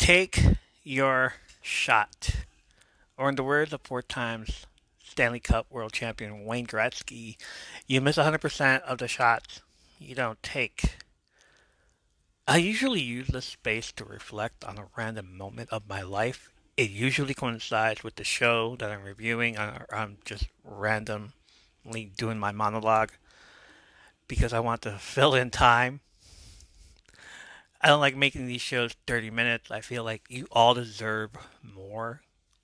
Take your shot. Or in the words of four times Stanley Cup world champion Wayne Gretzky, you miss 100% of the shots you don't take. I usually use this space to reflect on a random moment of my life. It usually coincides with the show that I'm reviewing, or I'm just randomly doing my monologue because I want to fill in time. I don't like making these shows 30 minutes. I feel like you all deserve more.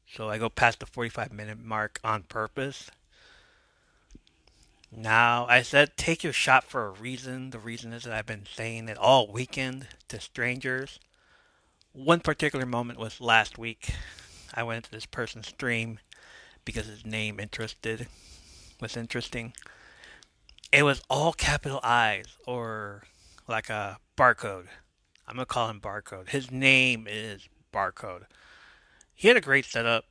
So I go past the 45 minute mark on purpose. Now, I said take your shot for a reason. The reason is that I've been saying it all weekend to strangers. One particular moment was last week. I went to this person's stream because his name interested was interesting. It was all capital I's or like a barcode. I'm gonna call him barcode. His name is barcode. He had a great setup.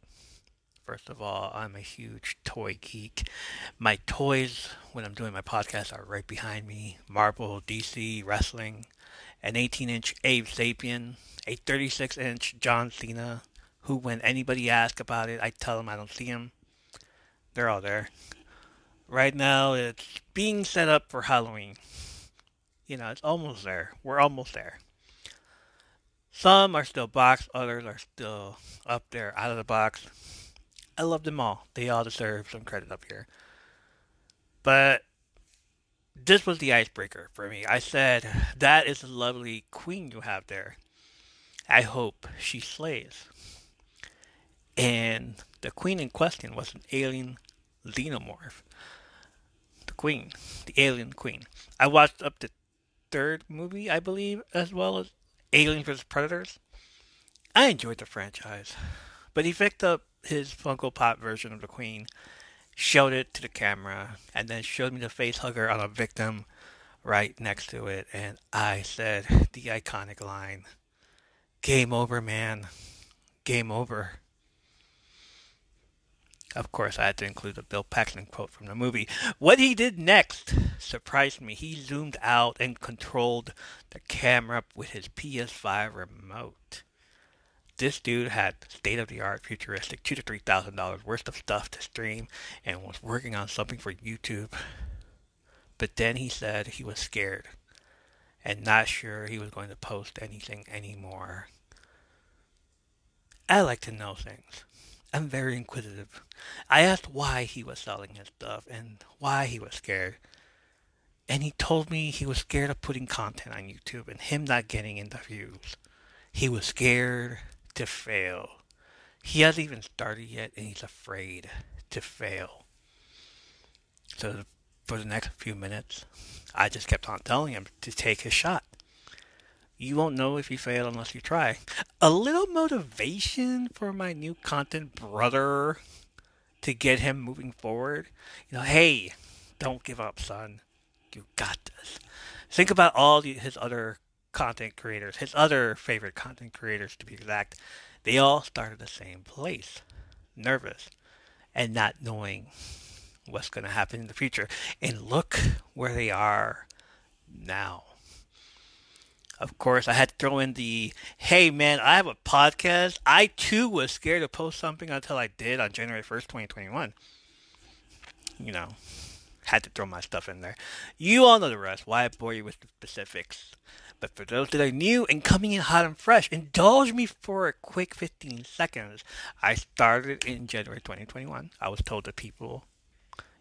First of all, I'm a huge toy geek. My toys, when I'm doing my podcast, are right behind me Marvel, DC, wrestling, an 18 inch Abe Sapien, a 36 inch John Cena, who, when anybody asks about it, I tell them I don't see him. They're all there. Right now, it's being set up for Halloween. You know, it's almost there. We're almost there. Some are still boxed, others are still up there out of the box. I love them all. They all deserve some credit up here. But this was the icebreaker for me. I said, That is a lovely queen you have there. I hope she slays. And the queen in question was an alien xenomorph. The queen, the alien queen. I watched up the third movie, I believe, as well as Alien vs. Predators. I enjoyed the franchise. But he picked up his Funko Pop version of the Queen, showed it to the camera, and then showed me the face hugger on a victim right next to it. And I said the iconic line Game over, man. Game over. Of course, I had to include the Bill Paxton quote from the movie. What he did next surprised me. He zoomed out and controlled the camera with his PS5 remote this dude had state of the art, futuristic, two to three thousand dollars worth of stuff to stream, and was working on something for YouTube. But then he said he was scared and not sure he was going to post anything anymore. I like to know things. I'm very inquisitive. I asked why he was selling his stuff and why he was scared. And he told me he was scared of putting content on YouTube and him not getting into views. He was scared to fail. He hasn't even started yet, and he's afraid to fail. So for the next few minutes, I just kept on telling him to take his shot. You won't know if you fail unless you try. A little motivation for my new content brother to get him moving forward. You know, hey, don't give up, son. You got this. Think about all his other content creators, his other favorite content creators to be exact, they all started the same place, nervous and not knowing what's going to happen in the future. And look where they are now. Of course, I had to throw in the hey man, I have a podcast. I too was scared to post something until I did on January 1st, 2021. You know, had to throw my stuff in there. You all know the rest. Why I bore you with the specifics. But for those that are new and coming in hot and fresh, indulge me for a quick 15 seconds. I started in January 2021. I was told that people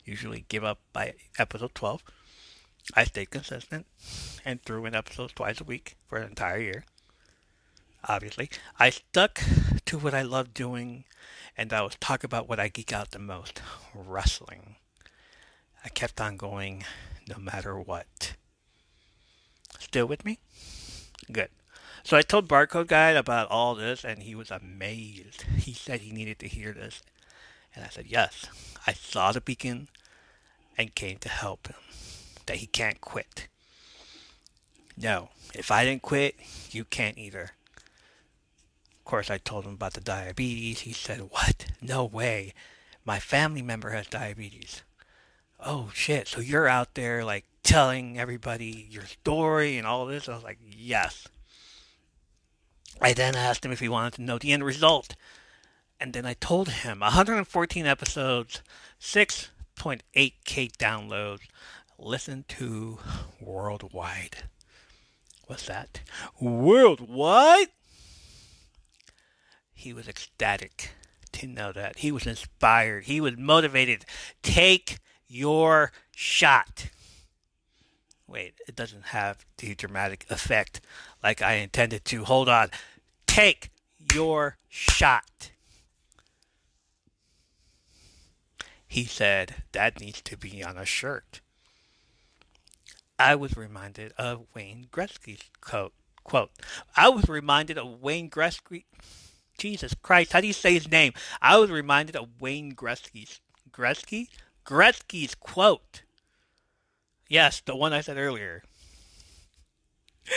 usually give up by episode 12. I stayed consistent and threw in episodes twice a week for an entire year. Obviously, I stuck to what I love doing, and I was talk about what I geek out the most wrestling. I kept on going no matter what. Still with me? Good. So I told Barcode Guy about all this, and he was amazed. He said he needed to hear this. And I said, Yes, I saw the beacon and came to help him. That he can't quit. No, if I didn't quit, you can't either. Of course, I told him about the diabetes. He said, What? No way. My family member has diabetes. Oh shit, so you're out there like telling everybody your story and all this? I was like, yes. I then asked him if he wanted to know the end result. And then I told him 114 episodes, 6.8k downloads, listen to worldwide. What's that? Worldwide? He was ecstatic to know that. He was inspired. He was motivated. Take your shot. Wait, it doesn't have the dramatic effect like I intended to. Hold on. Take your shot. He said, that needs to be on a shirt. I was reminded of Wayne Gretzky's quote. Quote. I was reminded of Wayne Gretzky. Jesus Christ, how do you say his name? I was reminded of Wayne Gretzky's Gretzky Gretzky's quote. Yes, the one I said earlier.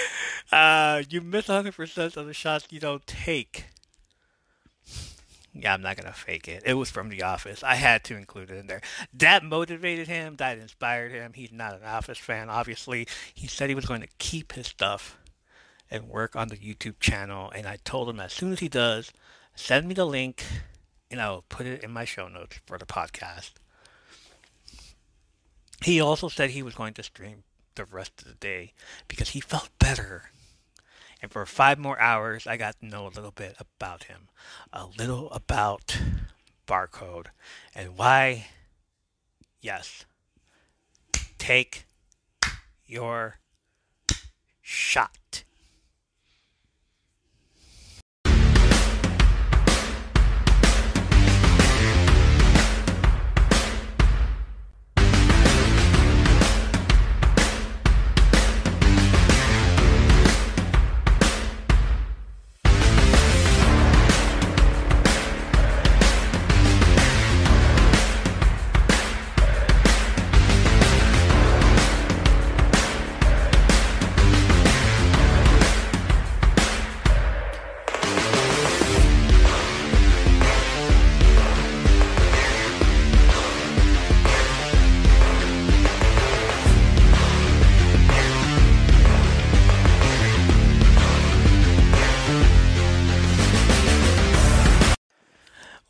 Uh, you miss 100% of the shots you don't take. Yeah, I'm not gonna fake it. It was from The Office. I had to include it in there. That motivated him. That inspired him. He's not an Office fan, obviously. He said he was going to keep his stuff and work on the YouTube channel. And I told him as soon as he does, send me the link, and I will put it in my show notes for the podcast. He also said he was going to stream the rest of the day because he felt better and for five more hours, I got to know a little bit about him, a little about Barcode, and why, yes, take your shot.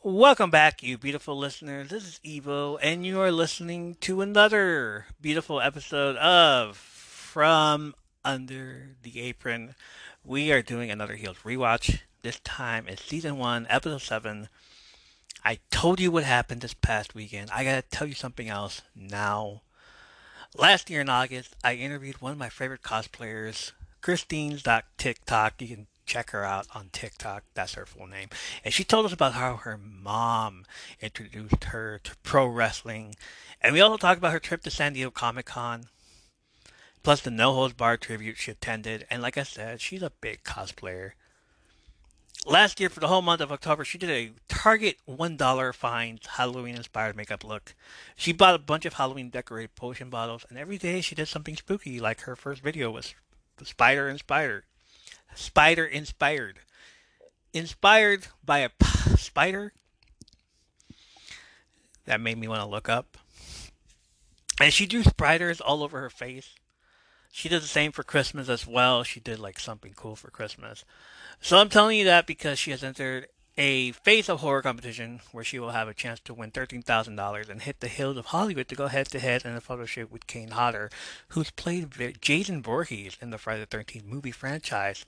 Welcome back, you beautiful listeners. This is Evo, and you are listening to another beautiful episode of From Under the Apron. We are doing another Heels rewatch. This time it's season one, episode seven. I told you what happened this past weekend. I gotta tell you something else now. Last year in August, I interviewed one of my favorite cosplayers, Christine's TikTok. You can check her out on TikTok. That's her full name. And she told us about how her mom introduced her to pro wrestling. And we also talked about her trip to San Diego Comic Con, plus the No Holds Barred tribute she attended. And like I said, she's a big cosplayer. Last year, for the whole month of October, she did a Target $1 finds Halloween inspired makeup look. She bought a bunch of Halloween decorated potion bottles, and every day she did something spooky, like her first video was the spider inspired spider inspired. Inspired by a p- spider. That made me want to look up. And she drew spiders all over her face. She did the same for Christmas as well. She did like something cool for Christmas. So I'm telling you that because she has entered a Face of Horror competition where she will have a chance to win $13,000 and hit the hills of Hollywood to go head to head in a photo shoot with Kane Hodder, who's played Jason Voorhees in the Friday the 13th movie franchise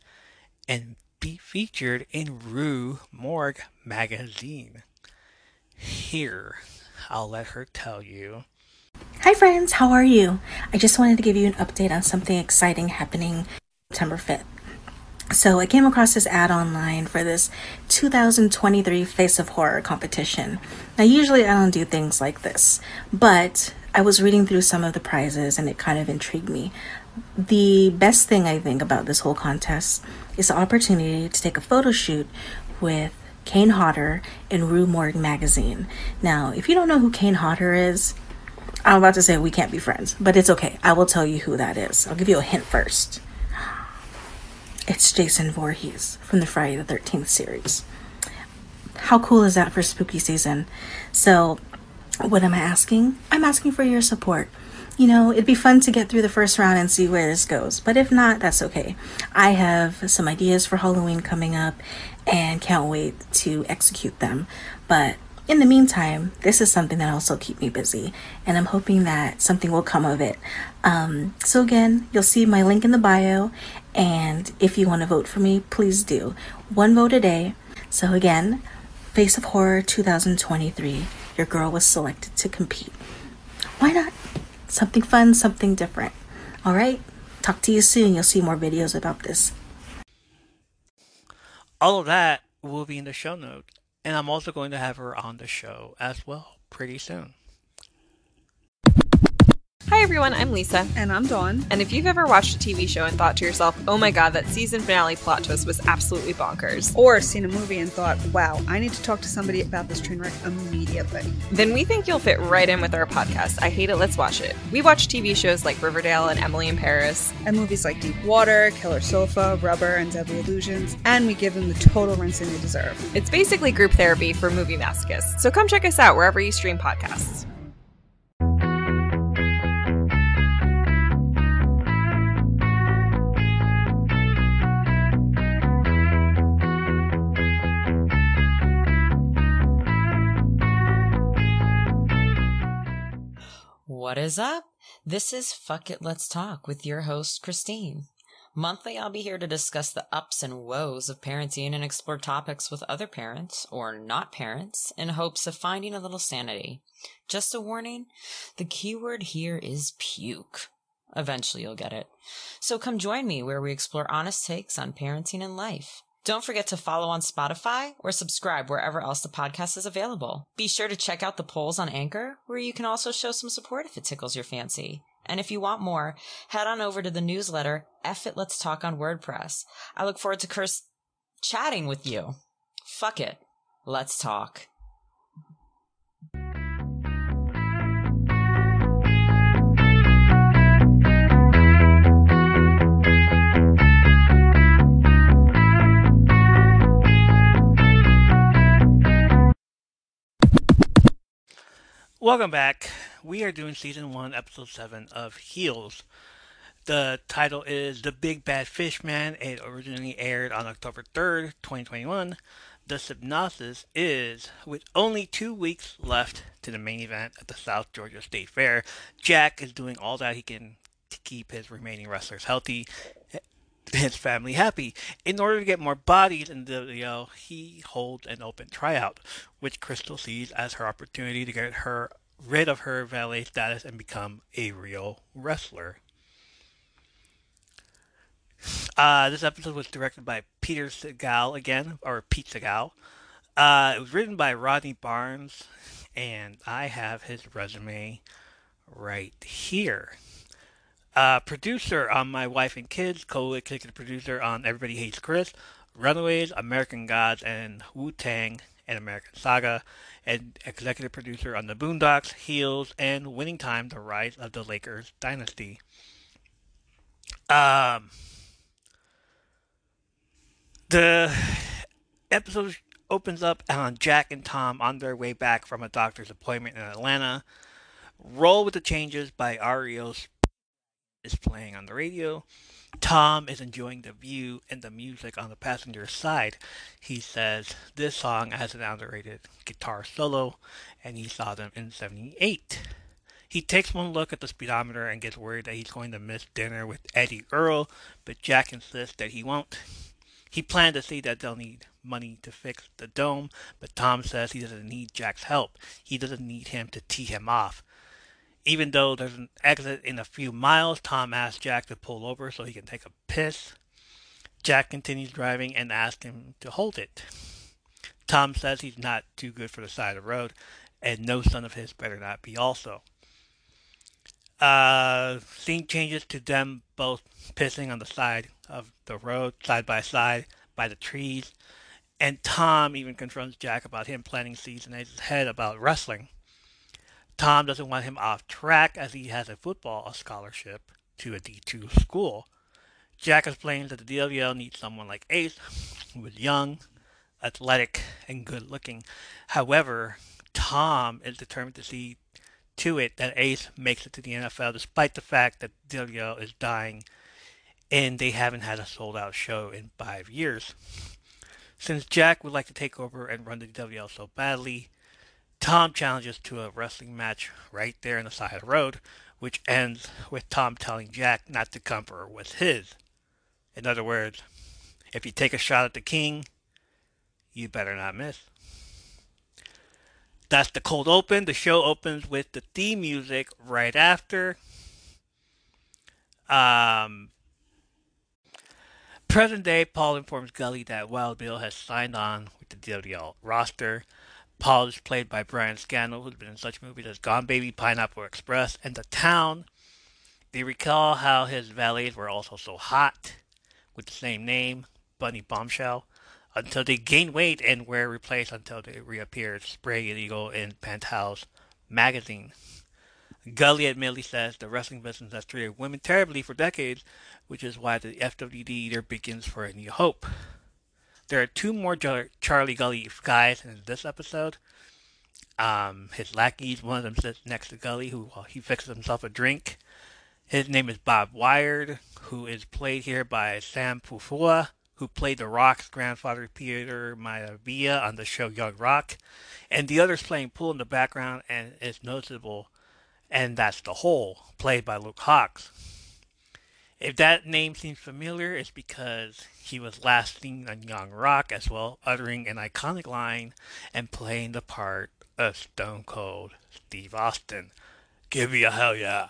and be featured in Rue Morgue magazine. Here, I'll let her tell you. Hi, friends, how are you? I just wanted to give you an update on something exciting happening September 5th. So I came across this ad online for this 2023 Face of Horror competition. Now, usually I don't do things like this, but I was reading through some of the prizes and it kind of intrigued me. The best thing I think about this whole contest is the opportunity to take a photo shoot with Kane Hodder in Rue Morgue magazine. Now, if you don't know who Kane Hodder is, I'm about to say we can't be friends, but it's okay. I will tell you who that is. I'll give you a hint first. It's Jason Voorhees from the Friday the 13th series. How cool is that for spooky season? So, what am I asking? I'm asking for your support. you know, it'd be fun to get through the first round and see where this goes. But if not, that's okay. I have some ideas for Halloween coming up and can't wait to execute them. But in the meantime, this is something that also keep me busy, and I'm hoping that something will come of it. Um, so again, you'll see my link in the bio, and if you want to vote for me, please do. One vote a day. So again, Face of Horror 2023, your girl was selected to compete. Why not? Something fun, something different. All right? Talk to you soon. You'll see more videos about this. All of that will be in the show notes. And I'm also going to have her on the show as well pretty soon. Hi everyone, I'm Lisa. And I'm Dawn. And if you've ever watched a TV show and thought to yourself, oh my god, that season finale plot twist was absolutely bonkers. Or seen a movie and thought, wow, I need to talk to somebody about this train wreck immediately. Then we think you'll fit right in with our podcast, I Hate It, Let's Watch It. We watch TV shows like Riverdale and Emily in Paris. And movies like Deep Water, Killer Sofa, Rubber, and Deadly Illusions. And we give them the total rinsing they deserve. It's basically group therapy for movie masochists. So come check us out wherever you stream podcasts. What is up? This is Fuck It Let's Talk with your host, Christine. Monthly, I'll be here to discuss the ups and woes of parenting and explore topics with other parents, or not parents, in hopes of finding a little sanity. Just a warning the keyword here is puke. Eventually, you'll get it. So come join me where we explore honest takes on parenting and life. Don't forget to follow on Spotify or subscribe wherever else the podcast is available. Be sure to check out the polls on Anchor, where you can also show some support if it tickles your fancy. And if you want more, head on over to the newsletter F It Let's Talk on WordPress. I look forward to curse chatting with you. Fuck it. Let's talk. Welcome back. We are doing season one, episode seven of Heels. The title is The Big Bad Fish Man. It originally aired on October 3rd, 2021. The synopsis is with only two weeks left to the main event at the South Georgia State Fair, Jack is doing all that he can to keep his remaining wrestlers healthy his family happy. In order to get more bodies in the WL, he holds an open tryout, which Crystal sees as her opportunity to get her rid of her valet status and become a real wrestler. Uh, this episode was directed by Peter Segal again, or Pete Segal. Uh, it was written by Rodney Barnes, and I have his resume right here. Uh, producer on My Wife and Kids, co-executive producer on Everybody Hates Chris, Runaways, American Gods, and Wu Tang and American Saga, and executive producer on The Boondocks, Heels, and Winning Time: The Rise of the Lakers Dynasty. Um, the episode opens up on Jack and Tom on their way back from a doctor's appointment in Atlanta. Roll with the Changes by REO is playing on the radio. Tom is enjoying the view and the music on the passenger side. He says this song has an underrated guitar solo, and he saw them in 78. He takes one look at the speedometer and gets worried that he's going to miss dinner with Eddie Earl, but Jack insists that he won't. He planned to see that they'll need money to fix the dome, but Tom says he doesn't need Jack's help. He doesn't need him to tee him off. Even though there's an exit in a few miles, Tom asks Jack to pull over so he can take a piss. Jack continues driving and asks him to hold it. Tom says he's not too good for the side of the road, and no son of his better not be also. Uh, scene changes to them both pissing on the side of the road, side by side, by the trees. And Tom even confronts Jack about him planting seeds in his head about wrestling. Tom doesn't want him off track as he has a football scholarship to a D2 school. Jack explains that the WL needs someone like Ace, who is young, athletic, and good looking. However, Tom is determined to see to it that Ace makes it to the NFL despite the fact that WWL is dying and they haven't had a sold out show in five years. Since Jack would like to take over and run the DWL so badly, Tom challenges to a wrestling match right there on the side of the road, which ends with Tom telling Jack not to come cumber with his. In other words, if you take a shot at the king, you better not miss. That's the cold open. The show opens with the theme music right after. Um, present day, Paul informs Gully that Wild Bill has signed on with the WWL roster. Paul is played by Brian Scannell, who's been in such movies as Gone Baby, Pineapple Express, and The Town. They recall how his valets were also so hot, with the same name, Bunny Bombshell, until they gained weight and were replaced until they reappeared, Sprague and Eagle in Penthouse magazine. Gully admittedly says the wrestling business has treated women terribly for decades, which is why the FWP either begins for a new hope. There are two more Charlie Gully guys in this episode. Um, his lackeys, one of them sits next to Gully, who well, he fixes himself a drink. His name is Bob Wired, who is played here by Sam Pufua, who played The Rock's grandfather Peter Maivia on the show Young Rock. And the other's playing pool in the background and is noticeable, and that's The Hole, played by Luke Hawx. If that name seems familiar, it's because he was last seen on Young Rock as well, uttering an iconic line and playing the part of Stone Cold Steve Austin. Give me a hell yeah.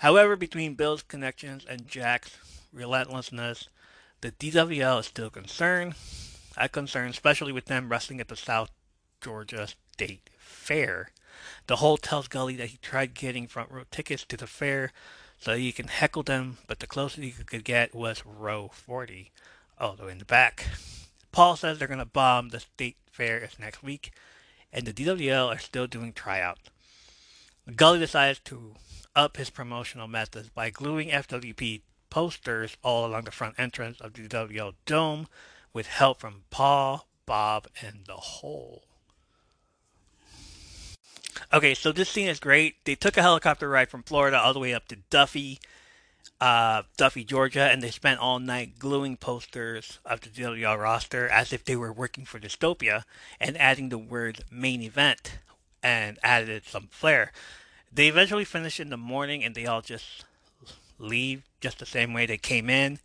However, between Bill's connections and Jack's relentlessness, the DWL is still concerned. I'm concerned, especially with them wrestling at the South Georgia State Fair. The whole tells Gully that he tried getting front row tickets to the fair so you can heckle them, but the closest you could get was row 40, all the way in the back. Paul says they're going to bomb the state fair next week, and the DWL are still doing tryouts. Gully decides to up his promotional methods by gluing FWP posters all along the front entrance of the DWL Dome with help from Paul, Bob, and the Hole. Okay, so this scene is great. They took a helicopter ride from Florida all the way up to Duffy, uh, Duffy, Georgia, and they spent all night gluing posters of the WL roster as if they were working for Dystopia and adding the word main event and added some flair. They eventually finish in the morning and they all just leave just the same way they came in.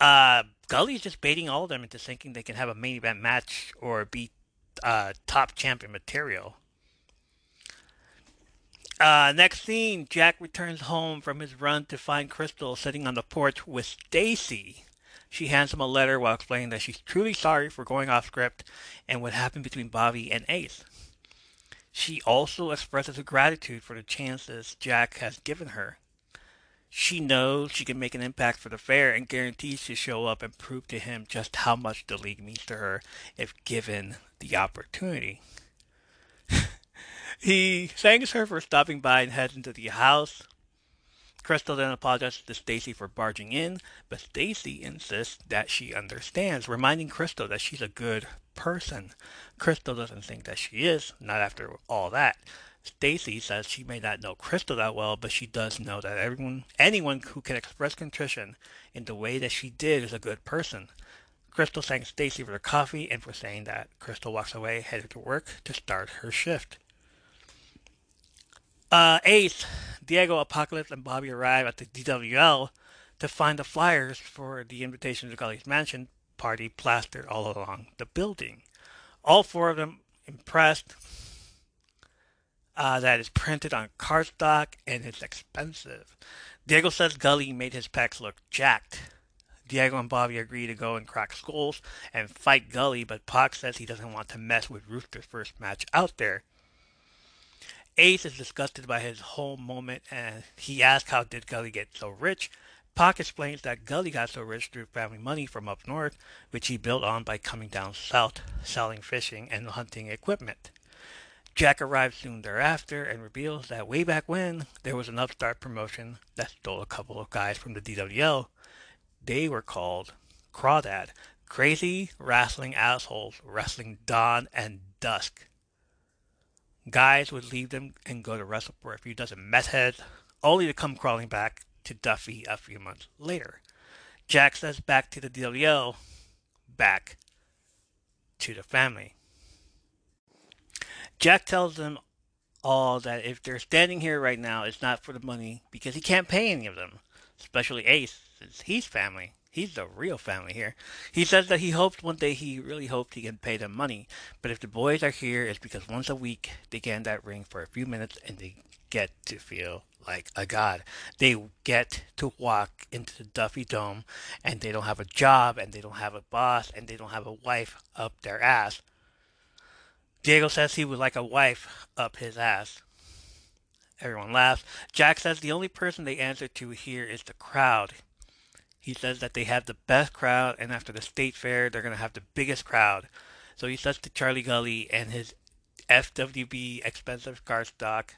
Uh, Gully's just baiting all of them into thinking they can have a main event match or be uh, top champion material. Uh, next scene, Jack returns home from his run to find Crystal sitting on the porch with Staci. She hands him a letter while explaining that she's truly sorry for going off script and what happened between Bobby and Ace. She also expresses her gratitude for the chances Jack has given her. She knows she can make an impact for the fair and guarantees to show up and prove to him just how much the league means to her if given the opportunity. He thanks her for stopping by and heads into the house. Crystal then apologizes to Staci for barging in, but Staci insists that she understands, reminding Crystal that she's a good person. Crystal doesn't think that she is, not after all that. Staci says she may not know Crystal that well, but she does know that everyone, anyone who can express contrition in the way that she did is a good person. Crystal thanks Staci for the coffee and for saying that. Crystal walks away, headed to work to start her shift. Uh, eighth, Diego, Apocalypse, and Bobby arrive at the DWL to find the flyers for the invitation to Gully's mansion party plastered all along the building. All four of them impressed uh, that it's printed on cardstock and it's expensive. Diego says Gully made his pecs look jacked. Diego and Bobby agree to go and crack skulls and fight Gully, but Pac says he doesn't want to mess with Rooster's first match out there. Ace is disgusted by his whole moment and he asks how did Gully get so rich. Pac explains that Gully got so rich through family money from up north, which he built on by coming down south, selling fishing and hunting equipment. Jack arrives soon thereafter and reveals that way back when there was an upstart promotion that stole a couple of guys from the DWL. They were called Crawdad, Crazy Wrestling Assholes Wrestling Dawn and Dusk. Guys would leave them and go to wrestle for a few dozen meth heads, only to come crawling back to Duffy a few months later. Jack says back to the DWO, back to the family. Jack tells them all that if they're standing here right now, it's not for the money because he can't pay any of them, especially Ace, since he's family. He's the real family here. He says that he hopes one day he really hoped he can pay them money, but if the boys are here, it's because once a week they get in that ring for a few minutes and they get to feel like a god. They get to walk into the Duffy Dome and they don't have a job and they don't have a boss and they don't have a wife up their ass. Diego says he would like a wife up his ass. Everyone laughs. Jack says the only person they answer to here is the crowd. He says that they have the best crowd, and after the state fair, they're going to have the biggest crowd. So he says to Charlie Gully and his FWP expensive cardstock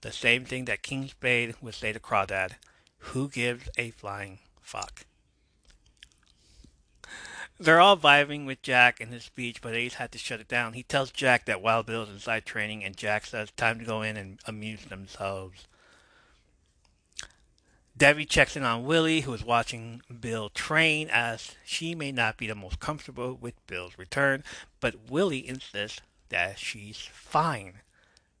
the same thing that King Spade would say to Crawdad Who gives a flying fuck? They're all vibing with Jack in his speech, but Ace had to shut it down. He tells Jack that Wild Bill's inside training, and Jack says time to go in and amuse themselves. Debbie checks in on Willie, who is watching Bill train, as she may not be the most comfortable with Bill's return, but Willie insists that she's fine.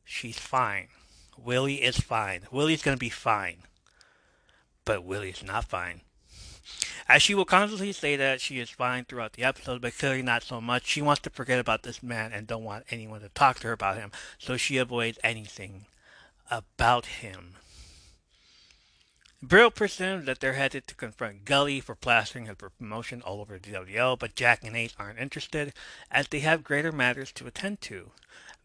She's fine. Willie is fine. Willie's going to be fine. But Willie's not fine. As she will constantly say that she is fine throughout the episode, but clearly not so much. She wants to forget about this man and don't want anyone to talk to her about him, so she avoids anything about him. Bill presumes that they're headed to confront Gully for plastering his promotion all over the WO, but Jack and Ace aren't interested, as they have greater matters to attend to.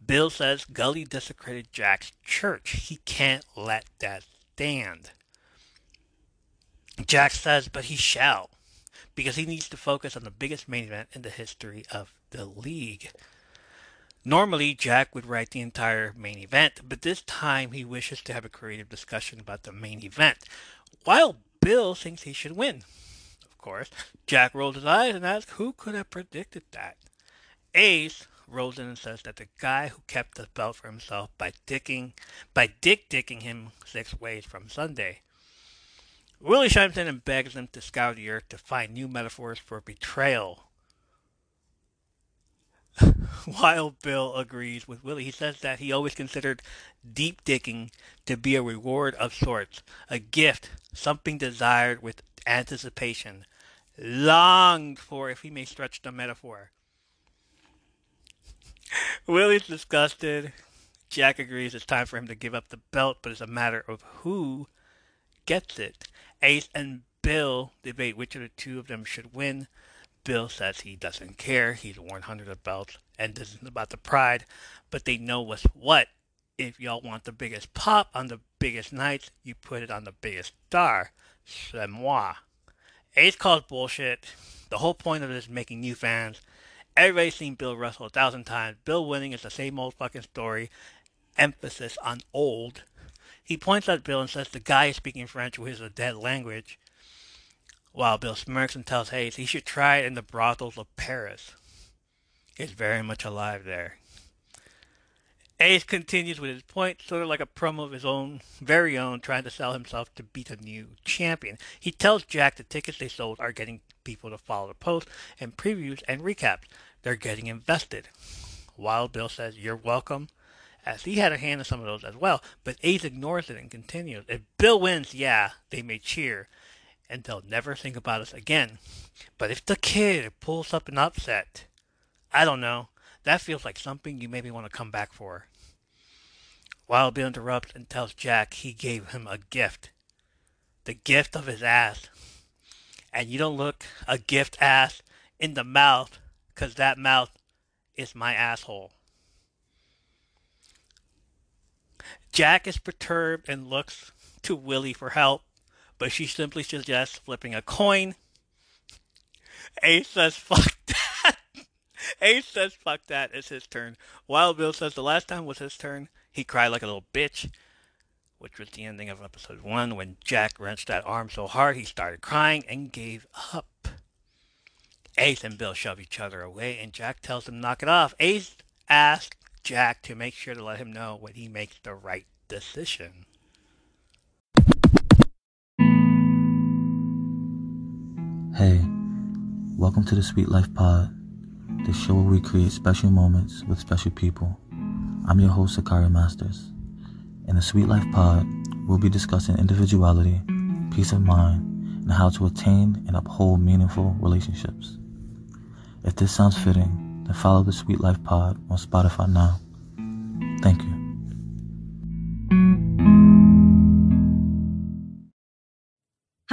Bill says Gully desecrated Jack's church. He can't let that stand. Jack says, but he shall, because he needs to focus on the biggest main event in the history of the league. Normally, Jack would write the entire main event, but this time he wishes to have a creative discussion about the main event, while Bill thinks he should win. Of course, Jack rolls his eyes and asks who could have predicted that. Ace rolls in and says that the guy who kept the belt for himself by dicking, by dick dicking him six ways from Sunday. Willie chimes in and begs them to scour the earth to find new metaphors for betrayal. While Bill agrees with Willie, he says that he always considered deep digging to be a reward of sorts, a gift, something desired with anticipation, longed for, if he may stretch the metaphor. Willie's disgusted. Jack agrees it's time for him to give up the belt, but it's a matter of who gets it. Ace and Bill debate which of the two of them should win. Bill says he doesn't care. He's worn hundreds of belts and this isn't about the pride, but they know what's what. If y'all want the biggest pop on the biggest nights, you put it on the biggest star. C'est moi. Ace calls bullshit. The whole point of it is making new fans. Everybody's seen Bill wrestle a thousand times. Bill winning is the same old fucking story. Emphasis on old. He points at Bill and says the guy is speaking French, which is a dead language. While Bill smirks and tells Ace he should try it in the brothels of Paris. It's very much alive there. Ace continues with his point, sort of like a promo of his own, very own, trying to sell himself to beat a new champion. He tells Jack the tickets they sold are getting people to follow the post and previews and recaps. They're getting invested. Wild Bill says, You're welcome, as he had a hand in some of those as well, but Ace ignores it and continues. If Bill wins, yeah, they may cheer, and they'll never think about us again. But if the kid pulls up an upset, I don't know. That feels like something you maybe want to come back for. Wild Bill interrupts and tells Jack he gave him a gift. The gift of his ass. And you don't look a gift ass in the mouth, because that mouth is my asshole. Jack is perturbed and looks to Willie for help, but she simply suggests flipping a coin. Ace says, fuck that. Ace says, fuck that, it's his turn. Wild Bill says the last time was his turn. He cried like a little bitch, which was the ending of episode one when Jack wrenched that arm so hard he started crying and gave up. Ace and Bill shove each other away, and Jack tells him knock it off. Ace asks Jack to make sure to let him know when he makes the right decision. Hey, welcome to the Sweet Life Pod, the show where we create special moments with special people. I'm your host, Sakari Masters. In the Sweet Life Pod, we'll be discussing individuality, peace of mind, and how to attain and uphold meaningful relationships. If this sounds fitting, then follow the Sweet Life Pod on Spotify now. Thank you.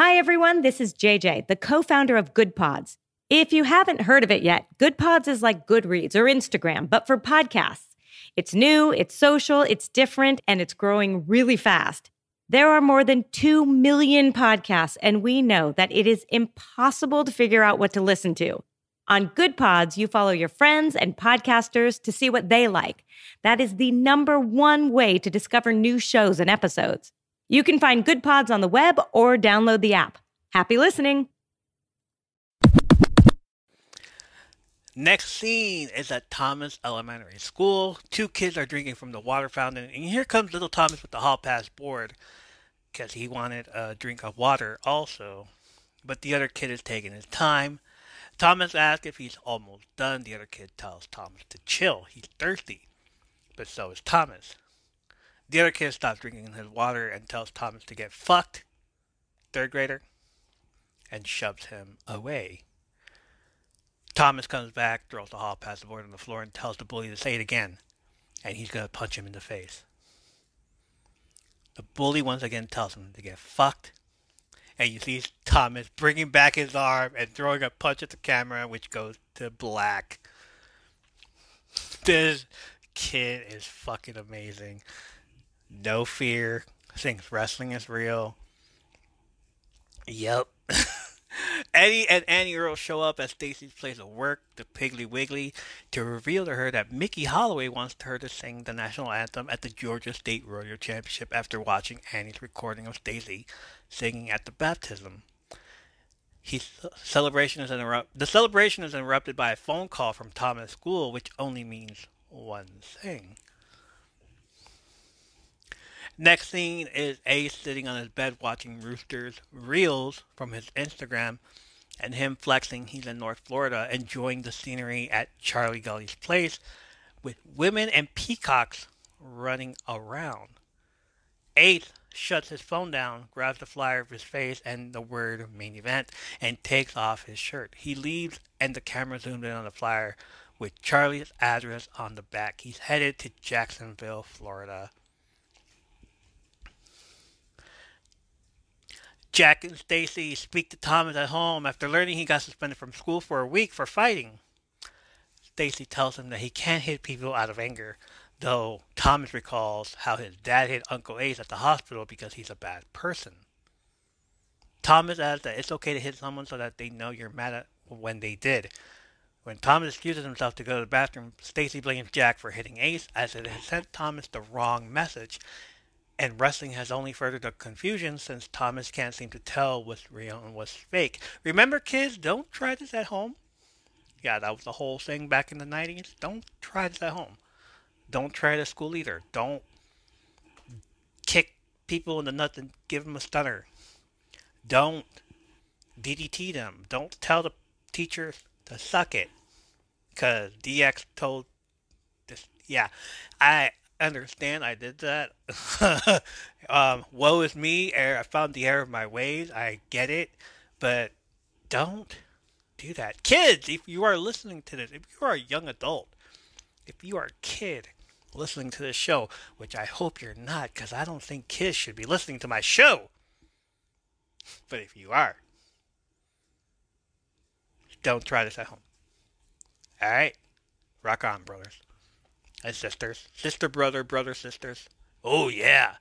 Hi, everyone. This is JJ, the co founder of Good Pods. If you haven't heard of it yet, Good Pods is like Goodreads or Instagram, but for podcasts. It's new, it's social, it's different, and it's growing really fast. There are more than 2 million podcasts, and we know that it is impossible to figure out what to listen to. On Good Pods, you follow your friends and podcasters to see what they like. That is the number one way to discover new shows and episodes. You can find Good Pods on the web or download the app. Happy listening. Next scene is at Thomas Elementary School. Two kids are drinking from the water fountain, and here comes little Thomas with the hall pass board because he wanted a drink of water also. But the other kid is taking his time. Thomas asks if he's almost done. The other kid tells Thomas to chill. He's thirsty. But so is Thomas. The other kid stops drinking his water and tells Thomas to get fucked. Third grader. And shoves him away. Thomas comes back, throws the hall pass the board on the floor, and tells the bully to say it again. And he's going to punch him in the face. The bully once again tells him to get fucked. And you see Thomas bringing back his arm and throwing a punch at the camera, which goes to black. This kid is fucking amazing. No fear. Thinks wrestling is real. Yep. Eddie and Annie Earl show up at Staci's place of work, the Piggly Wiggly, to reveal to her that Mickey Holloway wants her to sing the national anthem at the Georgia State Rodeo Championship after watching Annie's recording of Staci singing at the baptism. He, celebration is interrupt, the celebration is interrupted by a phone call from Thomas School, which only means one thing. Next scene is Ace sitting on his bed watching Rooster's reels from his Instagram and him flexing he's in North Florida enjoying the scenery at Charlie Gully's place with women and peacocks running around. Ace shuts his phone down, grabs the flyer of his face and the word main event, and takes off his shirt. He leaves and the camera zoomed in on the flyer with Charlie's address on the back. He's headed to Jacksonville, Florida. Jack and Staci speak to Thomas at home after learning he got suspended from school for a week for fighting. Staci tells him that he can't hit people out of anger, though Thomas recalls how his dad hit Uncle Ace at the hospital because he's a bad person. Thomas adds that it's okay to hit someone so that they know you're mad at when they did. When Thomas excuses himself to go to the bathroom, Staci blames Jack for hitting Ace as it has sent Thomas the wrong message and wrestling has only furthered the confusion since Thomas can't seem to tell what's real and what's fake. Remember, kids, don't try this at home. Yeah, that was the whole thing back in the 90s. Don't try this at home. Don't try it at school either. Don't kick people in the nuts and give them a stunner. Don't DDT them. Don't tell the teacher to suck it. Because DX told this. Yeah, I understand I did that. um, woe is me. I found the error of my ways. I get it. But don't do that. Kids, if you are listening to this, if you are a young adult, if you are a kid listening to this show, which I hope you're not, because I don't think kids should be listening to my show. But if you are, don't try this at home. Alright? Rock on, brothers and sisters. Sister, brother, brother, sisters. Oh, yeah.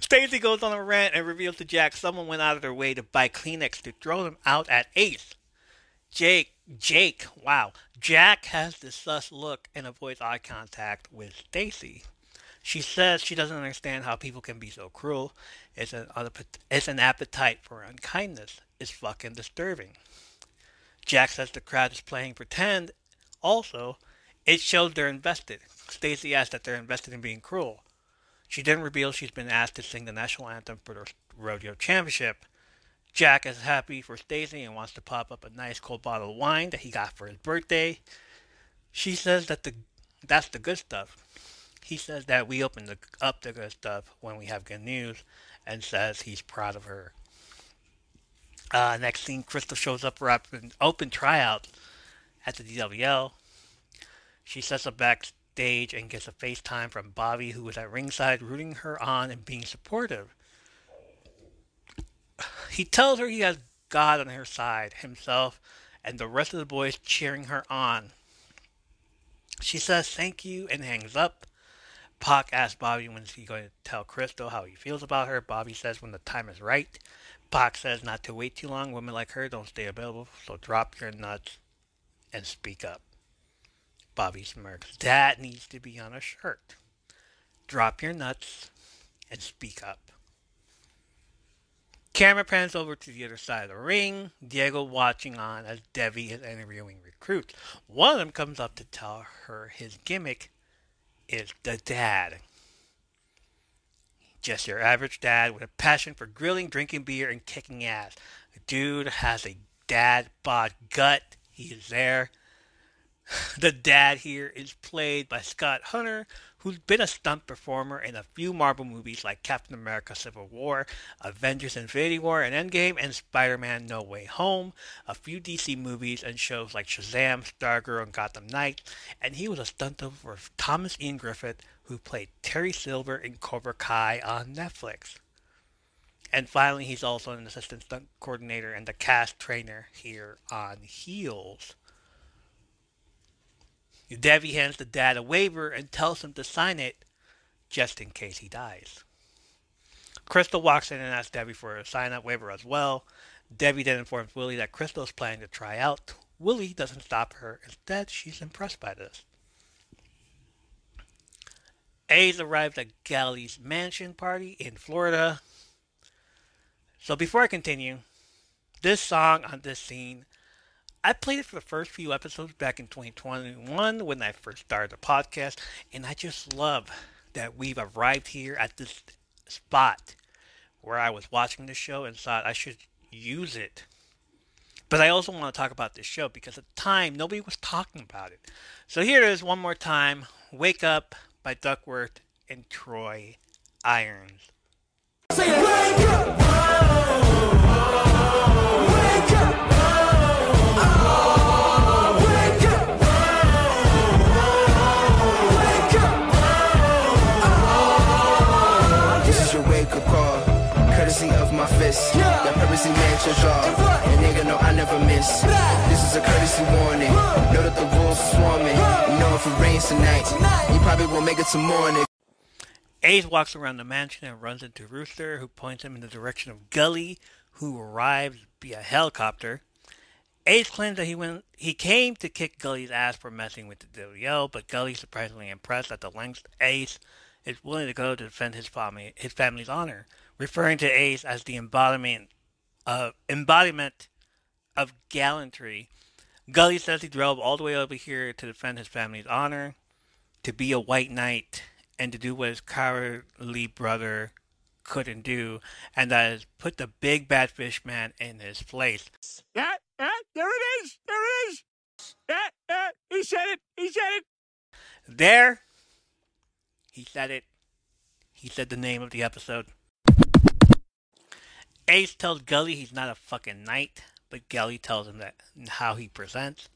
Staci goes on a rant and reveals to Jack someone went out of their way to buy Kleenex to throw them out at Ace. Jake, Jake, wow. Jack has this sus look and avoids eye contact with Staci. She says she doesn't understand how people can be so cruel. It's an, it's an appetite for unkindness. It's fucking disturbing. Jack says the crowd is playing pretend Also, it shows they're invested. Staci asks that they're invested in being cruel. She then reveals she's been asked to sing the national anthem for the rodeo championship. Jack is happy for Staci and wants to pop up a nice cold bottle of wine that he got for his birthday. She says that the that's the good stuff. He says that we open the, up the good stuff when we have good news and says he's proud of her. Uh, next scene, Crystal shows up for an open tryout at the DWL. She sets up backstage and gets a FaceTime from Bobby, who is at ringside rooting her on and being supportive. He tells her he has God on her side, himself, and the rest of the boys cheering her on. She says thank you and hangs up. Pac asks Bobby when he's going to tell Crystal how he feels about her. Bobby says when the time is right. Pac says not to wait too long. Women like her don't stay available, so drop your nuts and speak up. Bobby smirks. That needs to be on a shirt. Drop your nuts and speak up. Camera pans over to the other side of the ring. Diego watching on as Devi is interviewing recruits. One of them comes up to tell her his gimmick is the dad. Just your average dad with a passion for grilling, drinking beer, and kicking ass. The dude has a dad bod gut. He is there. The dad here is played by Scott Hunter, who's been a stunt performer in a few Marvel movies like Captain America Civil War, Avengers Infinity War and Endgame, and Spider Man No Way Home, a few DC movies and shows like Shazam, Stargirl, and Gotham Knights, and he was a stunt double for Thomas Ian Griffith, who played Terry Silver in Cobra Kai on Netflix. And finally, he's also an assistant stunt coordinator and the cast trainer here on Heels. Devi hands the dad a waiver and tells him to sign it just in case he dies. Crystal walks in and asks Debbie for a sign up waiver as well. Debbie then informs Willie that Crystal is planning to try out. Willie doesn't stop her. Instead, she's impressed by this. Ace arrives at Gully's mansion party in Florida. So before I continue, this song on this scene I played it for the first few episodes back in 2021 when I first started the podcast, and I just love that we've arrived here at this spot where I was watching the show and thought I should use it. But I also want to talk about this show because at the time nobody was talking about it. So here it is one more time Wake Up by Duckworth and Troy Irons. Fist. That purposely man chose y'all. And nigga, no, I never miss. This is a courtesy warning. Know that the wolves are swarming. You know if it rains tonight, you probably won't make it to morning. Ace walks around the mansion and runs into Rooster, who points him in the direction of Gully, who arrives via helicopter. Ace claims that he went, he came to kick Gully's ass for messing with the WO, but Gully's surprisingly impressed at the lengths Ace is willing to go to defend his family, his family's honor referring to Ace as the embodiment of embodiment of gallantry. Gully says he drove all the way over here to defend his family's honor, to be a white knight, and to do what his cowardly brother couldn't do, and that is put the big bad fish man in his place. Yeah, yeah, there it is, there it is. Yeah, yeah, he said it, he said it. There, he said it. He said the name of the episode. Ace tells Gully he's not a fucking knight, but Gully tells him that how he presents.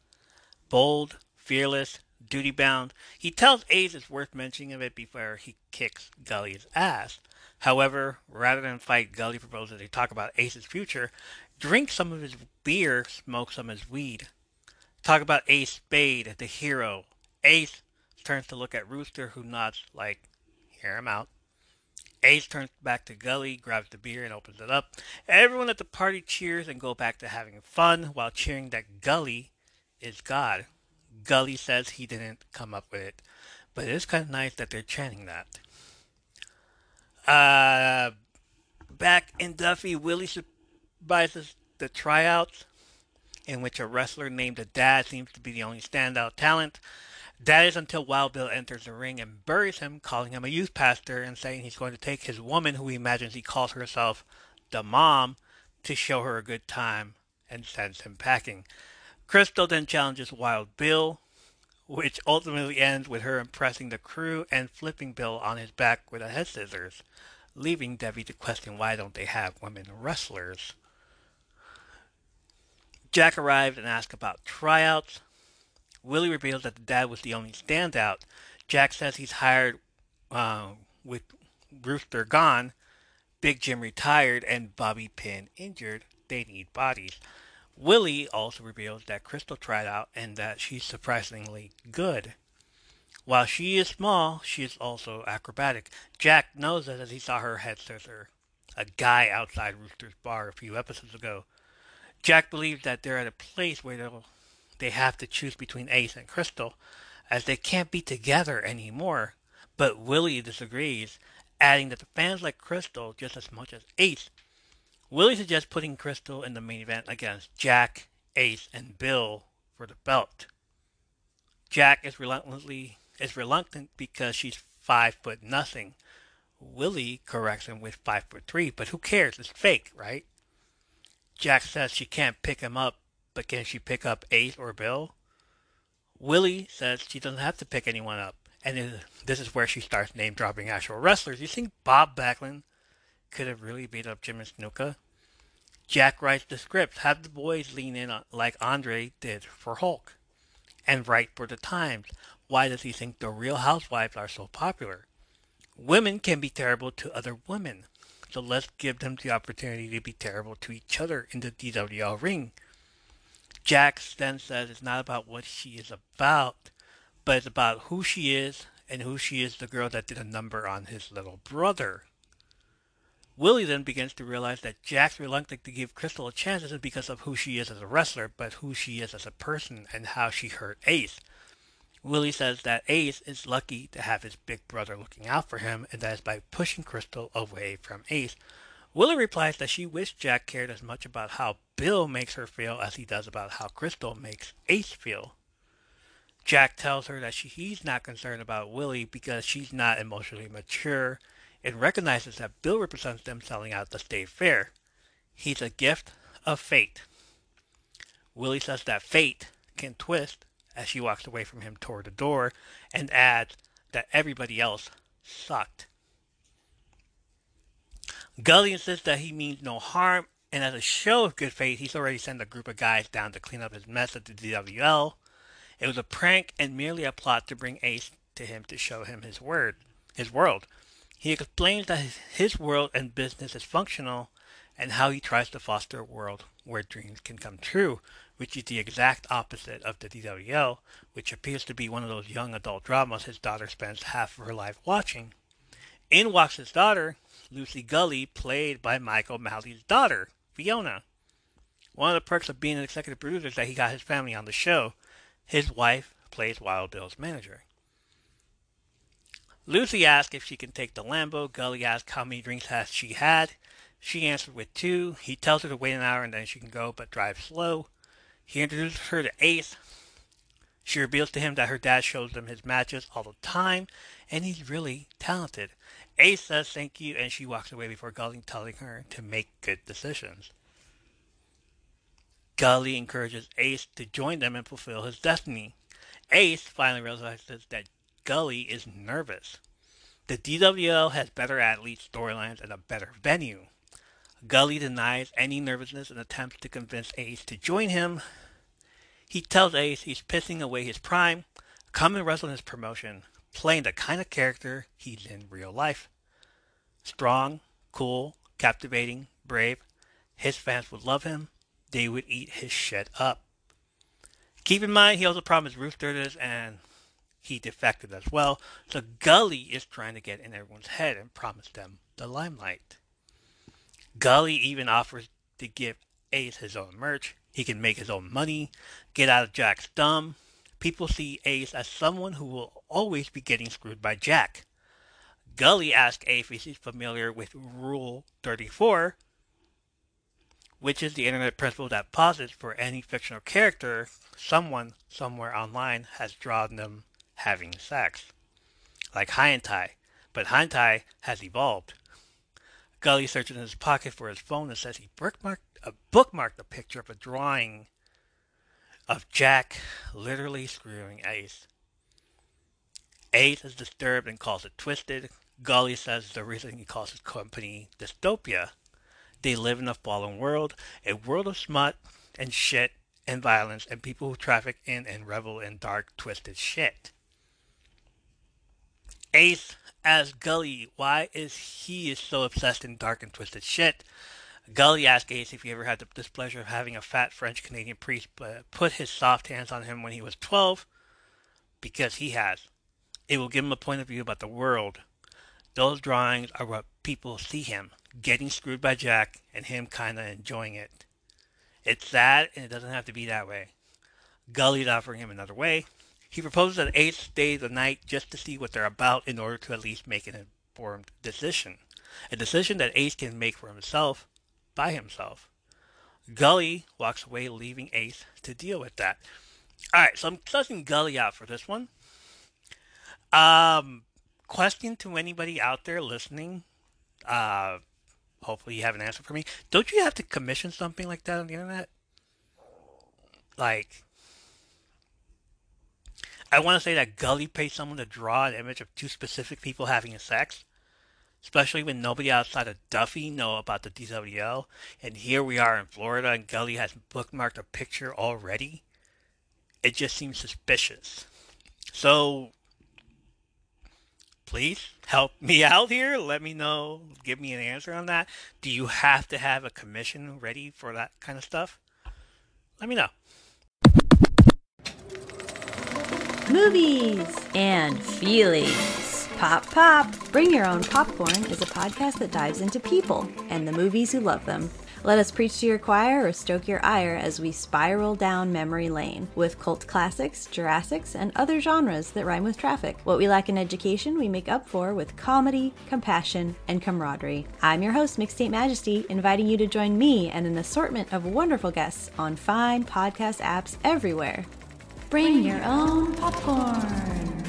Bold, fearless, duty bound. He tells Ace it's worth mentioning of it before he kicks Gully's ass. However, rather than fight, Gully proposes they talk about Ace's future, drink some of his beer, smoke some of his weed. Talk about Ace Spade, the hero. Ace turns to look at Rooster, who nods like, hear him out. Ace turns back to Gully, grabs the beer, and opens it up. Everyone at the party cheers and go back to having fun while cheering that Gully is God. Gully says he didn't come up with it, but it is kind of nice that they're chanting that. Uh, back in Duffy, Willie supervises the tryouts. in which a wrestler named the Dad seems to be the only standout talent. That is until Wild Bill enters the ring and buries him, calling him a youth pastor and saying he's going to take his woman, who he imagines he calls herself the mom, to show her a good time and sends him packing. Crystal then challenges Wild Bill, which ultimately ends with her impressing the crew and flipping Bill on his back with a head scissors, leaving Debbie to question why don't they have women wrestlers. Jack arrives and asks about tryouts. Willie reveals that the dad was the only standout. Jack says he's hired uh, with Rooster gone, Big Jim retired, and Bobby Pin injured. They need bodies. Willie also reveals that Crystal tried out and that she's surprisingly good. While she is small, she is also acrobatic. Jack knows that as he saw her head scissor a guy outside Rooster's bar a few episodes ago. Jack believes that they're at a place where they'll they have to choose between Ace and Crystal, as they can't be together anymore. But Willie disagrees, adding that the fans like Crystal just as much as Ace. Willie suggests putting Crystal in the main event against Jack, Ace, and Bill for the belt. Jack is reluctantly is reluctant because she's five foot nothing. Willie corrects him with five foot three, but who cares? It's fake, right? Jack says she can't pick him up but can she pick up Ace or Bill? Willie says she doesn't have to pick anyone up. And this is where she starts name dropping actual wrestlers. You think Bob Backlund could have really beat up Jimmy Snuka? Jack writes the script. Have the boys lean in like Andre did for Hulk. And write for the Times. Why does he think the real housewives are so popular? Women can be terrible to other women. So let's give them the opportunity to be terrible to each other in the DWL ring. Jax then says it's not about what she is about, but it's about who she is and who she is the girl that did a number on his little brother. Willie then begins to realize that Jack's reluctant to give Crystal a chance isn't because of who she is as a wrestler, but who she is as a person and how she hurt Ace. Willie says that Ace is lucky to have his big brother looking out for him, and that is by pushing Crystal away from Ace, Willie replies that she wished Jack cared as much about how Bill makes her feel as he does about how Crystal makes Ace feel. Jack tells her that she, he's not concerned about Willie because she's not emotionally mature and recognizes that Bill represents them selling out the state fair. He's a gift of fate. Willie says that fate can twist as she walks away from him toward the door and adds that everybody else sucked. Gully insists that he means no harm, and as a show of good faith, he's already sent a group of guys down to clean up his mess at the DWL. It was a prank and merely a plot to bring Ace to him to show him his word, his world. He explains that his world and business is functional and how he tries to foster a world where dreams can come true, which is the exact opposite of the DWL, which appears to be one of those young adult dramas his daughter spends half of her life watching. In walks his daughter, Lucy Gully, played by Michael O'Malley's daughter, Fiona. One of the perks of being an executive producer is that he got his family on the show. His wife plays Wild Bill's manager. Lucy asks if she can take the Lambo. Gully asks how many drinks has she had. She answered with two. He tells her to wait an hour and then she can go, but drive slow. He introduces her to Ace. She reveals to him that her dad shows them his matches all the time, and he's really talented. Ace says thank you, and she walks away before Gully telling her to make good decisions. Gully encourages Ace to join them and fulfill his destiny. Ace finally realizes that Gully is nervous. The DWL has better athletes, storylines, and a better venue. Gully denies any nervousness and attempts to convince Ace to join him. He tells Ace he's pissing away his prime, come and wrestle in his promotion, playing the kind of character he's in real life. Strong, cool, captivating, brave. His fans would love him. They would eat his shit up. Keep in mind, he also promised Rooster this, and he defected as well. So Gully is trying to get in everyone's head and promise them the limelight. Gully even offers to give Ace his own merch. He can make his own money, get out of Jack's thumb, people see Ace as someone who will always be getting screwed by Jack. Gully asks Ace if he's familiar with Rule 34, which is the internet principle that posits for any fictional character, someone somewhere online has drawn them having sex. Like Hentai, but Hentai has evolved. Gully searches in his pocket for his phone and says he bookmarked, uh, bookmarked a picture of a drawing of Jack literally screwing Ace. Ace is disturbed and calls it twisted. Gully says the reason he calls his company dystopia. They live in a fallen world, a world of smut and shit and violence and people who traffic in and revel in dark, twisted shit. Ace asks Gully why is he so obsessed in dark and twisted shit. Gully asks Ace if he ever had the displeasure of having a fat French Canadian priest put his soft hands on him when he was 12, because he has. It will give him a point of view about the world. Those drawings are what people see him getting screwed by Jack and him kind of enjoying it. It's sad and it doesn't have to be that way. Gully's offering him another way. He proposes that Ace stay the night just to see what they're about in order to at least make an informed decision. A decision that Ace can make for himself by himself. Gully walks away, leaving Ace to deal with that. Alright, so I'm sussing Gully out for this one. Um, question to anybody out there listening. Uh, hopefully you have an answer for me. Don't you have to commission something like that on the internet? Like, I want to say that Gully paid someone to draw an image of two specific people having sex, especially when nobody outside of Duffy know about the DWL. And here we are in Florida, and Gully has bookmarked a picture already. It just seems suspicious. So, please help me out here. Let me know. Give me an answer on that. Do you have to have a commission ready for that kind of stuff? Let me know. movies, and feelings. Pop Pop! Bring Your Own Popcorn is a podcast that dives into people and the movies who love them. Let us preach to your choir or stoke your ire as we spiral down memory lane with cult classics, Jurassics, and other genres that rhyme with traffic. What we lack in education, we make up for with comedy, compassion, and camaraderie. I'm your host, Mixtape Majesty, inviting you to join me and an assortment of wonderful guests on fine podcast apps everywhere. Bring your own popcorn.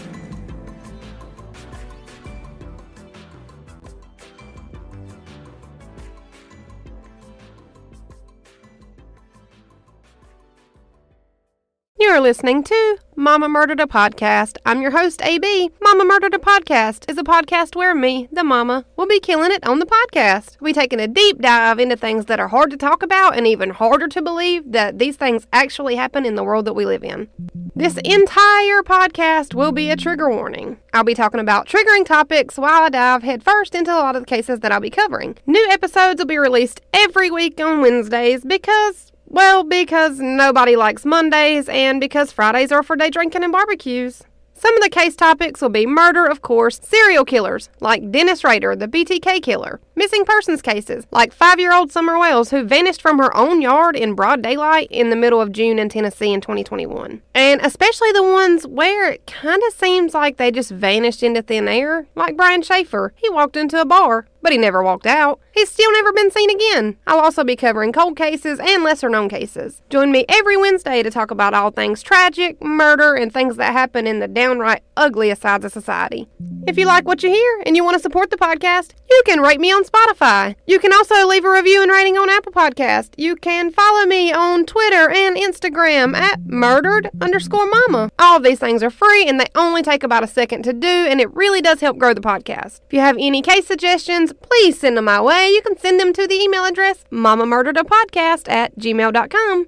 You're listening to Mama Murdered a Podcast. I'm your host, AB. Mama Murdered a Podcast is a podcast where me, the mama, will be killing it on the podcast. We'll be taking a deep dive into things that are hard to talk about and even harder to believe that these things actually happen in the world that we live in. This entire podcast will be a trigger warning. I'll be talking about triggering topics while I dive headfirst into a lot of the cases that I'll be covering. New episodes will be released every week on Wednesdays because well, because nobody likes Mondays and because Fridays are for day drinking and barbecues. Some of the case topics will be murder, of course, serial killers, like Dennis Rader, the BTK killer, missing persons cases, like five year old Summer Wells, who vanished from her own yard in broad daylight in the middle of June in Tennessee in 2021. And especially the ones where it kind of seems like they just vanished into thin air, like Brian Shaffer. He walked into a bar, but he never walked out. He's still never been seen again. I'll also be covering cold cases and lesser known cases. Join me every Wednesday to talk about all things tragic, murder, and things that happen in the downright ugliest sides of society. If you like what you hear and you want to support the podcast, you can rate me on Spotify. You can also leave a review and rating on Apple Podcast. You can follow me on Twitter and Instagram at murdered underscore mama. All these things are free and they only take about a second to do, and it really does help grow the podcast. If you have any case suggestions, please send them my way you can send them to the email address mamamurderedapodcast at gmail.com.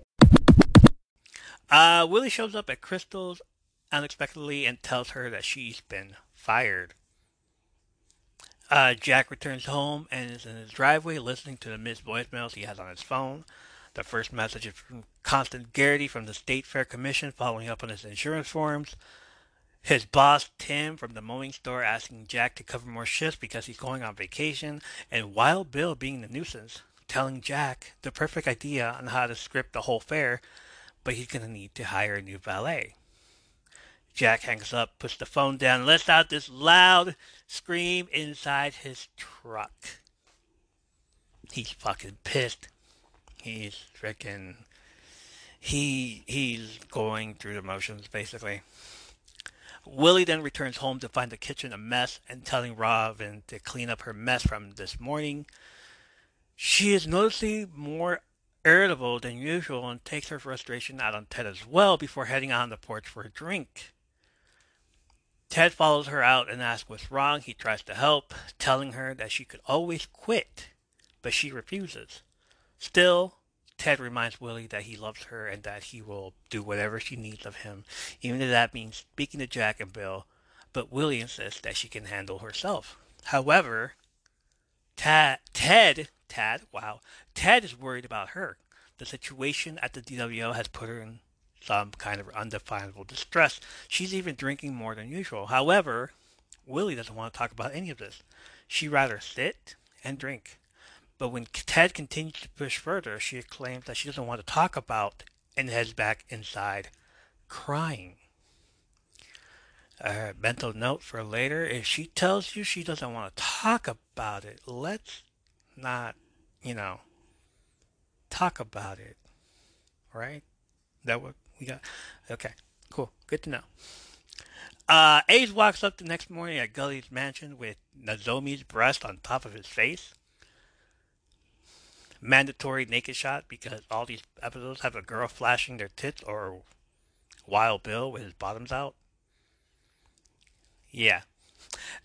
Uh, Willie shows up at Crystal's unexpectedly and tells her that she's been fired. Uh, Jack returns home and is in his driveway listening to the missed voicemails he has on his phone. The first message is from Constant Garrity from the State Fair Commission following up on his insurance forms. His boss, Tim, from the mowing store, asking Jack to cover more shifts because he's going on vacation, and Wild Bill being the nuisance, telling Jack the perfect idea on how to script the whole fair, but he's going to need to hire a new valet. Jack hangs up, puts the phone down, lets out this loud scream inside his truck. He's fucking pissed. He's freaking. He he's going through the motions basically. Willie then returns home to find the kitchen a mess and telling Robin to clean up her mess from this morning. She is noticeably more irritable than usual and takes her frustration out on Ted as well before heading out on the porch for a drink. Ted follows her out and asks what's wrong. He tries to help, telling her that she could always quit, but she refuses. Still, Ted reminds Willie that he loves her and that he will do whatever she needs of him, even if that means speaking to Jack and Bill, but Willie insists that she can handle herself. However, Tad, Ted, Tad, wow, Ted is worried about her. The situation at the DWL has put her in some kind of undefinable distress. She's even drinking more than usual. However, Willie doesn't want to talk about any of this. She'd rather sit and drink. But when Ted continues to push further, she claims that she doesn't want to talk about and heads back inside crying. A mental note for later if she tells you she doesn't want to talk about it, let's not, you know, talk about it. Right? That what we got? Okay, cool. Good to know. Uh, Ace walks up the next morning at Gully's mansion with Nozomi's breast on top of his face mandatory naked shot because all these episodes have a girl flashing their tits or Wild Bill with his bottoms out. Yeah.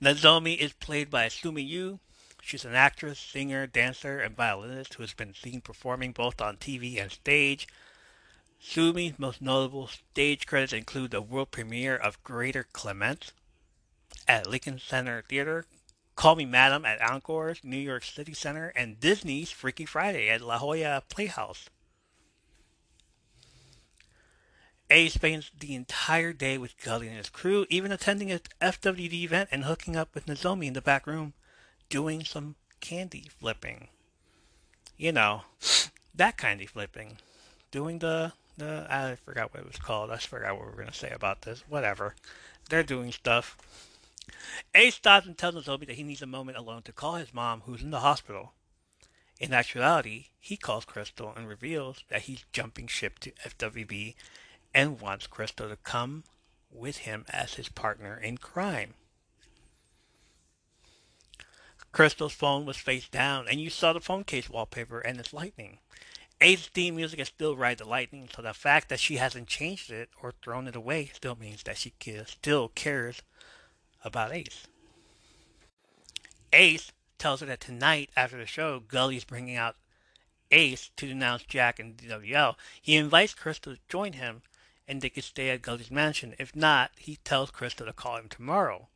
Nozomi is played by Sumi Yu. She's an actress, singer, dancer, and violinist who has been seen performing both on TV and stage. Sumi's most notable stage credits include the world premiere of Greater Clements at Lincoln Center Theater, Call Me Madam at Encore's New York City Center, and Disney's Freaky Friday at La Jolla Playhouse. Ace spends the entire day with Gully and his crew, even attending a FWP event and hooking up with Nozomi in the back room, doing some candy flipping. You know, that candy flipping. Doing the, the I forgot what it was called. I forgot what we were going to say about this. Whatever. They're doing stuff. Ace stops and tells Nozomi that he needs a moment alone to call his mom, who's in the hospital. In actuality, he calls Crystal and reveals that he's jumping ship to FWP and wants Crystal to come with him as his partner in crime. Crystal's phone was face down, and you saw the phone case wallpaper and its lightning. Ace's theme music is still Ride the Lightning, so the fact that she hasn't changed it or thrown it away still means that she still cares about Ace. Ace tells her that tonight, after the show, Gully's bringing out Ace to denounce Jack and DWL. He invites Crystal to join him, and they could stay at Gully's mansion. If not, he tells Crystal to call him tomorrow.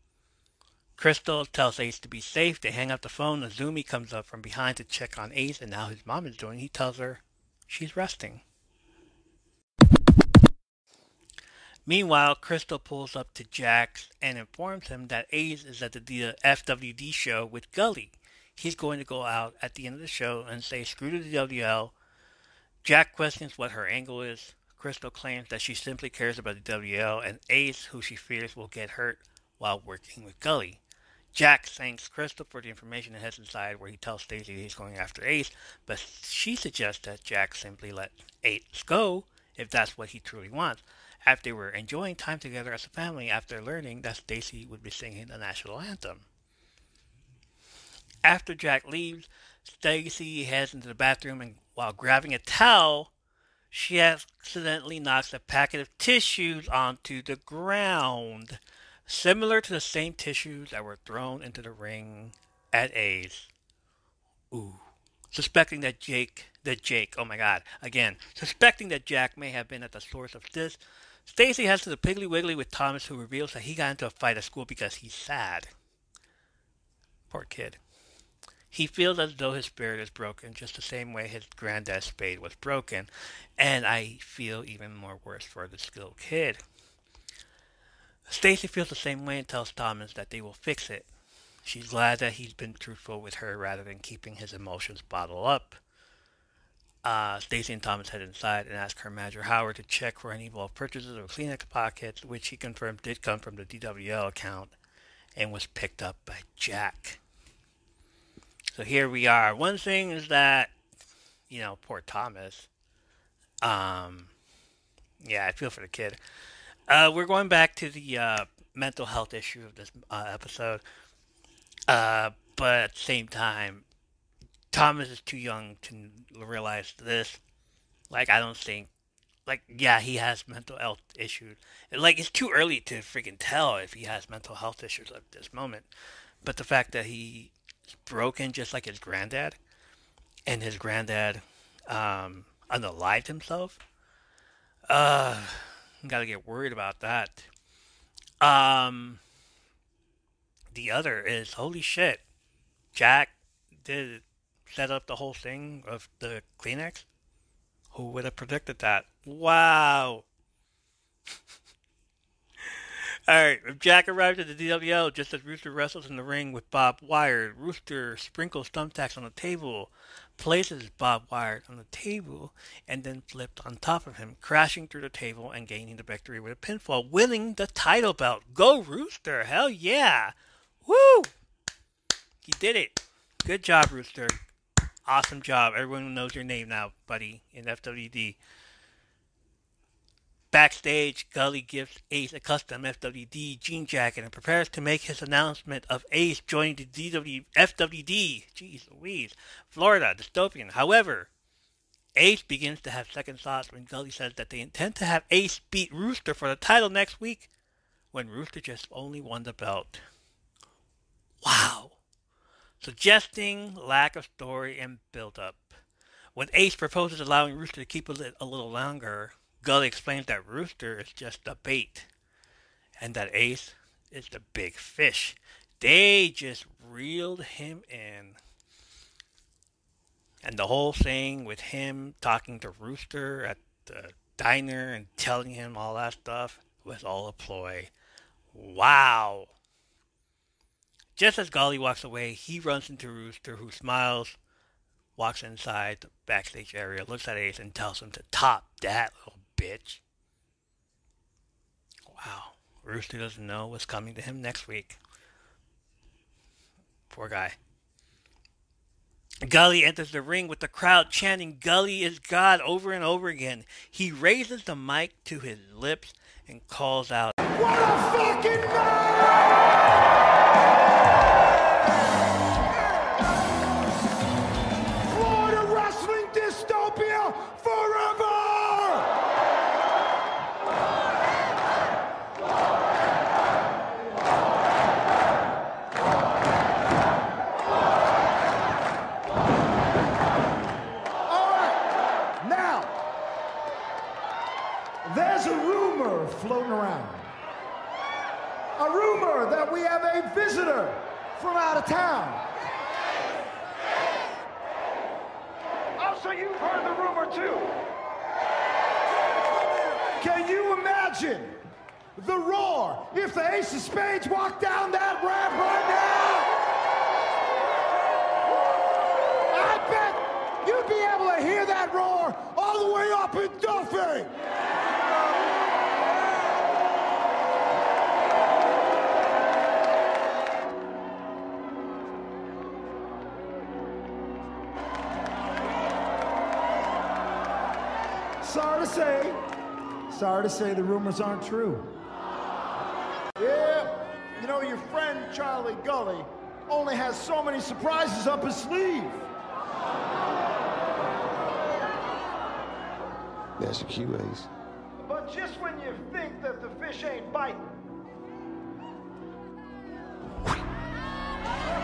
Crystal tells Ace to be safe. They hang up the phone. Nozomi comes up from behind to check on Ace and how his mom is doing. He tells her she's resting. Meanwhile, Crystal pulls up to Jack's and informs him that Ace is at the FWP show with Gully. He's going to go out at the end of the show and say screw to the WL. Jack questions what her angle is. Crystal claims that she simply cares about the WL and Ace, who she fears will get hurt while working with Gully. Jack thanks Crystal for the information and heads inside where he tells Staci he's going after Ace, but she suggests that Jack simply let Ace go if that's what he truly wants after they were enjoying time together as a family after learning that Staci would be singing the national anthem. After Jack leaves, Staci heads into the bathroom and while grabbing a towel, she accidentally knocks a packet of tissues onto the ground, similar to the same tissues that were thrown into the ring at Ace. Ooh. Suspecting that Jake, that Jake, oh my god, again, suspecting that Jack may have been at the source of this, Staci to the Piggly Wiggly with Thomas, who reveals that he got into a fight at school because he's sad. Poor kid. He feels as though his spirit is broken, just the same way his granddad's spade was broken, and I feel even more worse for this little kid. Staci feels the same way and tells Thomas that they will fix it. She's glad that he's been truthful with her rather than keeping his emotions bottled up. Uh, Staci and Thomas head inside and ask her manager Howard to check for any bulk purchases of Kleenex pockets, which he confirmed did come from the DWL account and was picked up by Jack. So here we are. One thing is that, you know, poor Thomas. Um, yeah, I feel for the kid. Uh, we're going back to the uh, mental health issue of this uh, episode. Uh, but at the same time, Thomas is too young to realize this. Like, I don't think, like, yeah, he has mental health issues. Like, it's too early to freaking tell if he has mental health issues at this moment. But the fact that he's broken just like his granddad, and his granddad um, unalived himself, uh, gotta get worried about that. Um, the other is holy shit, Jack did set up the whole thing of the Kleenex. Who would have predicted that? Wow. Alright, Jack arrives at the DWL just as Rooster wrestles in the ring with Bob Wyatt. Rooster sprinkles thumbtacks on the table, places Bob Wyatt on the table, and then flipped on top of him, crashing through the table and gaining the victory with a pinfall, winning the title belt. Go Rooster! Hell yeah! Woo! He did it. Good job, Rooster. Awesome job. Everyone knows your name now, buddy, in FWP. Backstage, Gully gives Ace a custom FWP jean jacket and prepares to make his announcement of Ace joining the DW, FWP. Jeez Louise. Florida, dystopian. However, Ace begins to have second thoughts when Gully says that they intend to have Ace beat Rooster for the title next week when Rooster just only won the belt. Wow suggesting lack of story and build-up. When Ace proposes allowing Rooster to keep it a little longer, Gully explains that Rooster is just a bait, and that Ace is the big fish. They just reeled him in. And the whole thing with him talking to Rooster at the diner and telling him all that stuff was all a ploy. Wow. Just as Gully walks away, he runs into Rooster, who smiles, walks inside the backstage area, looks at Ace, and tells him to top that little bitch. Wow. Rooster doesn't know what's coming to him next week. Poor guy. Gully enters the ring with the crowd chanting, Gully is God over and over again. He raises the mic to his lips and calls out, What a fucking night! Can you imagine the roar if the Ace of Spades walked down that ramp right now? I bet you'd be able to hear that roar all the way up in Duffy. Sorry to say, sorry to say the rumors aren't true. Yeah, you know, your friend Charlie Gully only has so many surprises up his sleeve. That's your cue, Ace. But just when you think that the fish ain't biting,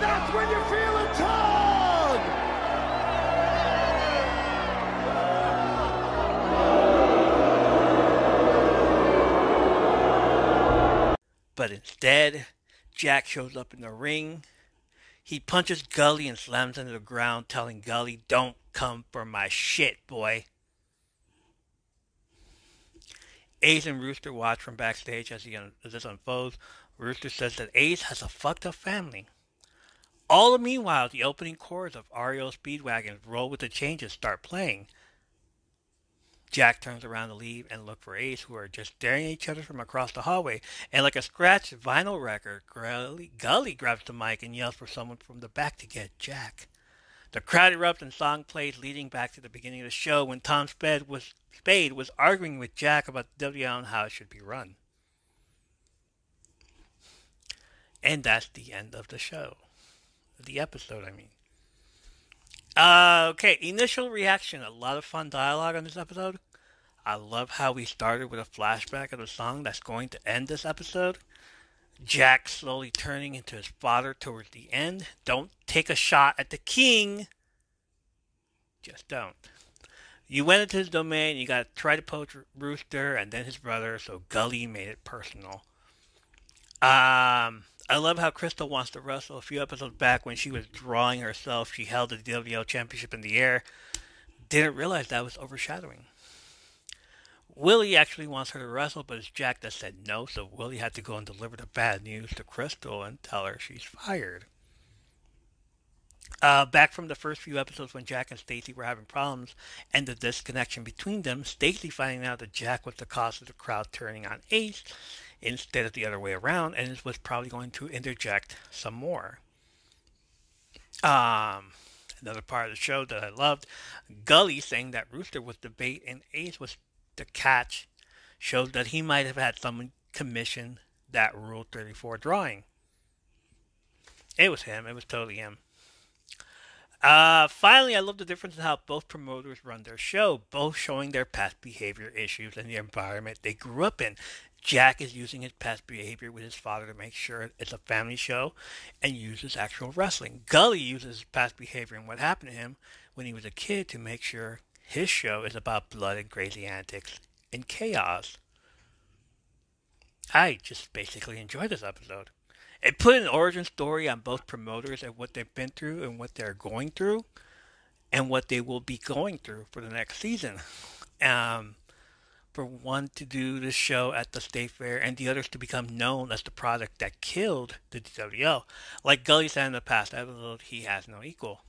that's when you feel a tug! But instead, Jack shows up in the ring. He punches Gully and slams him to the ground, telling Gully, Don't come for my shit, boy. Ace and Rooster watch from backstage as, he, as this unfolds. Rooster says that Ace has a fucked up family. All the meanwhile, the opening chords of REO Speedwagon's Roll with the Changes start playing. Jack turns around to leave and look for Ace, who are just staring at each other from across the hallway. And like a scratched vinyl record, Gully, Gully grabs the mic and yells for someone from the back to get Jack. The crowd erupts and song plays, leading back to the beginning of the show when Tom Spade was Spade was arguing with Jack about the WL and how it should be run. And that's the end of the show. The episode, I mean. Uh, okay, initial reaction. A lot of fun dialogue on this episode. I love how we started with a flashback of the song that's going to end this episode. Jack slowly turning into his father towards the end. Don't take a shot at the king. Just don't. You went into his domain, you got to try to poach Rooster and then his brother, so Gully made it personal. Um, I love how Crystal wants to wrestle. A few episodes back, when she was drawing herself, she held the WL Championship in the air. Didn't realize that was overshadowing. Willie actually wants her to wrestle, but it's Jack that said no, so Willie had to go and deliver the bad news to Crystal and tell her she's fired. Uh, back from the first few episodes when Jack and Staci were having problems and the disconnection between them, Staci finding out that Jack was the cause of the crowd turning on Ace instead of the other way around, and was probably going to interject some more. Um, another part of the show that I loved, Gully saying that Rooster was the bait and Ace was the catch, showed that he might have had someone commission that Rule 34 drawing. It was him. It was totally him. Uh, finally, I love the difference in how both promoters run their show, both showing their past behavior issues and the environment they grew up in. Jack is using his past behavior with his father to make sure it's a family show and uses actual wrestling. Gully uses his past behavior and what happened to him when he was a kid to make sure his show is about blood and crazy antics and chaos. I just basically enjoyed this episode. It put an origin story on both promoters and what they've been through and what they're going through and what they will be going through for the next season. Um, for one to do this show at the state fair and the others to become known as the product that killed the DWL. Like Gully said in the past he has no equal.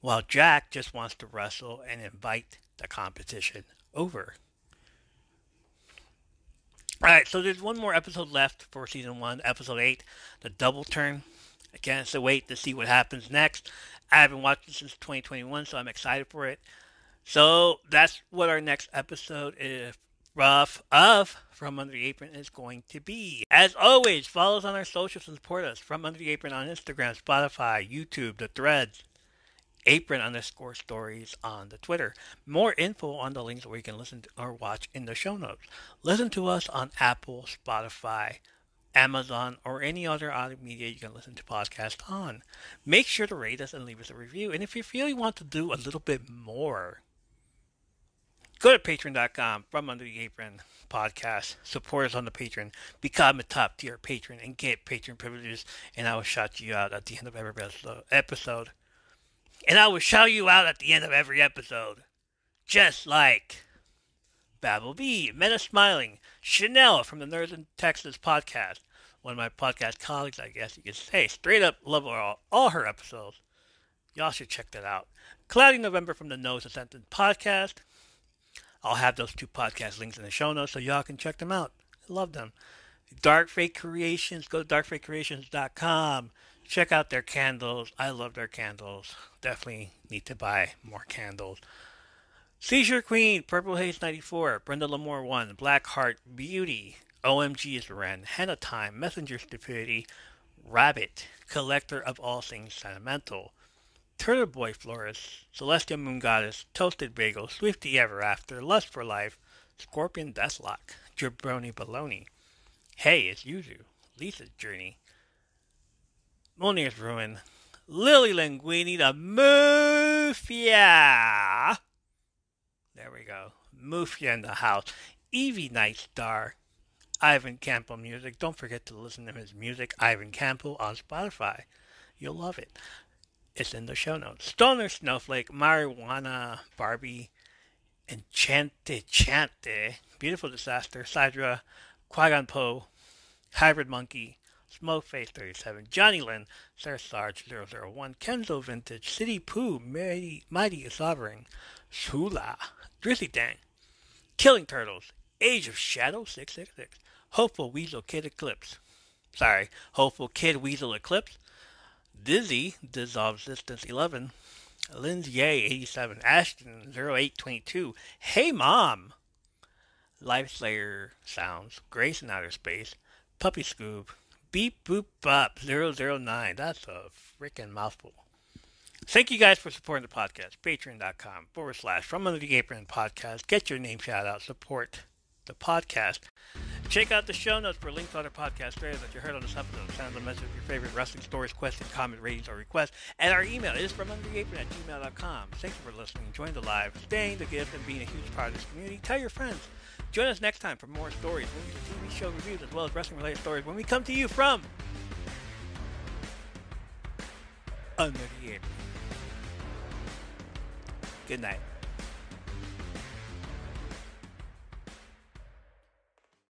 While Jack just wants to wrestle and invite the competition over. Alright, so there's one more episode left for season one, episode eight, the double turn. It's a wait to see what happens next. I haven't watched it since 2021, so I'm excited for it. So that's what our next episode is rough of From Under the Apron is going to be. As always, follow us on our socials and support us. From Under the Apron on Instagram, Spotify, YouTube, the threads, apron underscore stories on the Twitter. More info on the links where you can listen or watch in the show notes. Listen to us on Apple, Spotify, Amazon, or any other audio media you can listen to podcasts on. Make sure to rate us and leave us a review. And if you feel you want to do a little bit more, go to patreon.com from under the apron podcast support us on the patreon become a top tier patron and get patron privileges and i will shout you out at the end of every episode and I will shout you out at the end of every episode. Just like Babel B, Meta Smiling, Chanel from the Nerds in Texas podcast, one of my podcast colleagues, I guess you could say. Straight up love all, all her episodes. Y'all should check that out. Cloudy November from the Nose Ascendant podcast. I'll have those two podcast links in the show notes so y'all can check them out. I love them. Dark Fake Creations, go to darkfakecreations.com check out their candles. I love their candles. Definitely need to buy more candles. Seizure Queen, Purple Haze 94, Brenda Lamore 1, Black Heart Beauty, OMG is Ren, Henna Time, Messenger Stupidity, Rabbit, Collector of All Things Sentimental, Turtle Boy Florist, Celestial Moon Goddess, Toasted Bagel, Swifty Ever After, Lust for Life, Scorpion Deathlock, Jabroni Baloney. Hey, it's Yuzu, Lisa's Journey, Monier's Ruin, Lily Linguini, the Mafia. There we go. Mafia in the house. Evie Nightstar. Ivan Campo music. Don't forget to listen to his music, Ivan Campo, on Spotify. You'll love it. It's in the show notes. Stoner Snowflake, Marijuana, Barbie, Enchante Chante, Beautiful Disaster, Sidra, Qui-Gon Poe, Hybrid Monkey, Smokeface 37, Johnny Lynn, Sarah Sarge 001, Kenzo Vintage, City Pooh, Mighty, Mighty Sovereign, Shula, Drizzy Dang, Killing Turtles, Age of Shadow 666, Hopeful Weasel Kid Eclipse. Sorry, Hopeful Kid Weasel Eclipse, Dizzy, Dissolve Distance 11, Lindsay 87, Ashton 0822, Hey Mom, Life Slayer Sounds, Grace in Outer Space, Puppy Scoop, Beep Boop Bop 009. That's a freaking mouthful. Thank you guys for supporting the podcast. Patreon.com forward slash From Under the Apron podcast. Get your name shout out. Support the podcast. Check out the show notes for links to other podcast areas that you heard on this episode. Send us a message with your favorite wrestling stories, questions, comments, ratings, or requests. And our email is from under the apron at gmail.com. Thank you for listening, Join the live, staying the gift, and being a huge part of this community. Tell your friends. Join us next time for more stories, movies, and TV show reviews, as well as wrestling related stories when we come to you from Under the Apron. Good night.